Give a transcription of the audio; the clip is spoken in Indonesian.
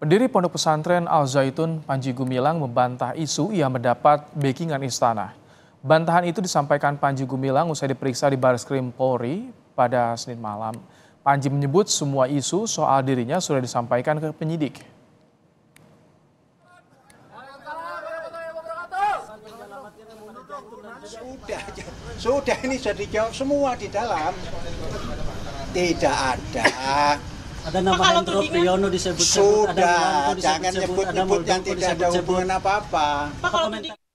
Pendiri Pondok Pesantren Al Zaitun Panji Gumilang membantah isu ia mendapat backingan istana. Bantahan itu disampaikan Panji Gumilang usai diperiksa di Baris Krim Polri pada Senin malam. Panji menyebut semua isu soal dirinya sudah disampaikan ke penyidik. Sudah, sudah ini sudah dijawab semua di dalam. Tidak ada Ada nama Hendro Priyono disebut-sebut, ada Sudah, Wiranto jangan disebut-sebut, ada nyebut-nyebut yang Muldoko tidak ada disebut-sebut. hubungan apa-apa. Apa komentar?